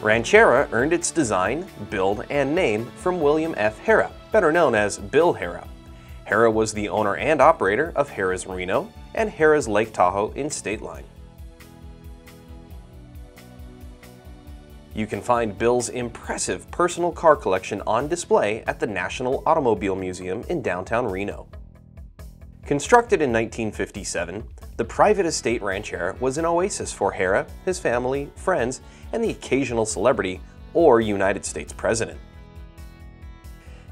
Rancharrah earned its design, build, and name from William F. Harrah, better known as Bill Harrah. Harrah was the owner and operator of Harrah's Reno and Harrah's Lake Tahoe in Stateline. You can find Bill's impressive personal car collection on display at the National Automobile Museum in downtown Reno. Constructed in 1957, the private estate Rancharrah was an oasis for Harrah, his family, friends, and the occasional celebrity or United States President.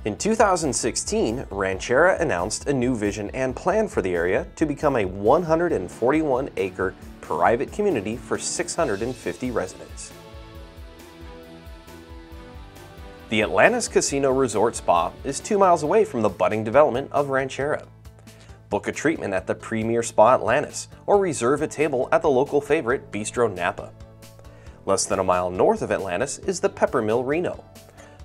In 2016, Rancharrah announced a new vision and plan for the area to become a 141-acre private community for 650 residents. The Atlantis Casino Resort Spa is two miles away from the budding development of Rancharrah. Book a treatment at the premier Spa Atlantis or reserve a table at the local favorite Bistro Napa. Less than a mile north of Atlantis is the Peppermill Reno.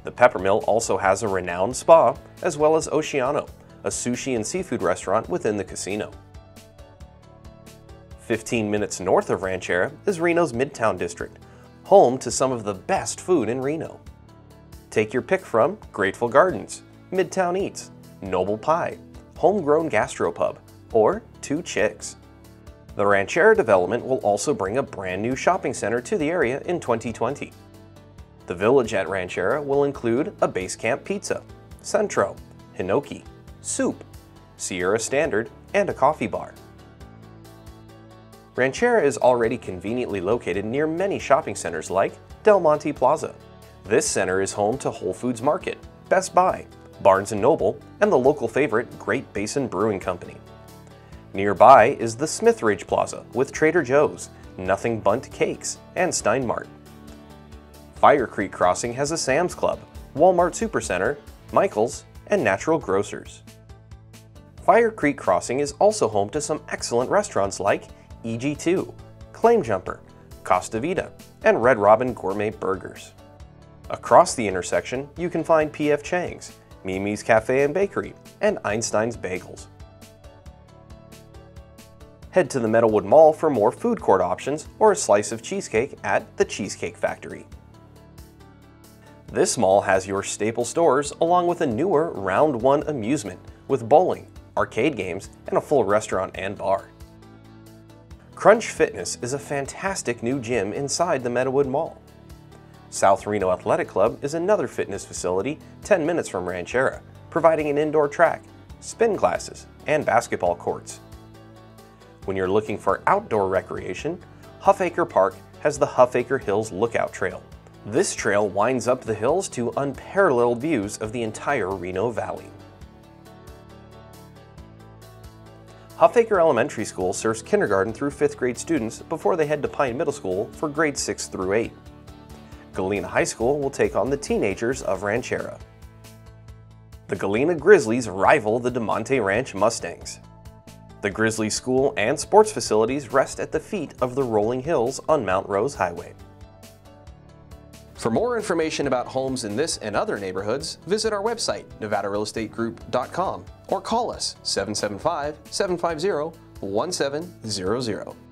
The Peppermill also has a renowned spa as well as Oceano, a sushi and seafood restaurant within the casino. 15 minutes north of Rancharrah is Reno's Midtown District, home to some of the best food in Reno. Take your pick from Great Full Gardens, Midtown Eats, Noble Pie, Homegrown Gastropub, or Two Chicks. The Rancharrah development will also bring a brand new shopping center to the area in 2020. The village at Rancharrah will include a base camp pizza, Centro, Hinoki, soup, Sierra Standard, and a coffee bar. Rancharrah is already conveniently located near many shopping centers like Del Monte Plaza, this center is home to Whole Foods Market, Best Buy, Barnes & Noble, and the local favorite Great Basin Brewing Company. Nearby is the Smithridge Plaza with Trader Joe's, Nothing Bundt Cakes, and Steinmart. Fire Creek Crossing has a Sam's Club, Walmart Supercenter, Michael's, and Natural Grocers. Fire Creek Crossing is also home to some excellent restaurants like EG2, Claim Jumper, Costa Vida, and Red Robin Gourmet Burgers. Across the intersection, you can find P.F. Chang's, Mimi's Cafe and Bakery, and Einstein's Bagels. Head to the Meadowood Mall for more food court options or a slice of cheesecake at the Cheesecake Factory. This mall has your staple stores along with a newer Round 1 amusement with bowling, arcade games, and a full restaurant and bar. Crunch Fitness is a fantastic new gym inside the Meadowood Mall. South Reno Athletic Club is another fitness facility 10 minutes from Rancharrah, providing an indoor track, spin classes, and basketball courts. When you're looking for outdoor recreation, Huffaker Park has the Huffaker Hills Lookout Trail. This trail winds up the hills to unparalleled views of the entire Reno Valley. Huffaker Elementary School serves kindergarten through 5th grade students before they head to Pine Middle School for grades 6 through 8. Galena High School will take on the teenagers of Rancharrah. The Galena Grizzlies rival the Damonte Ranch Mustangs. The Grizzly School and sports facilities rest at the feet of the rolling hills on Mount Rose Highway. For more information about homes in this and other neighborhoods, visit our website, nevadarealestategroup.com or call us 775 750 1700.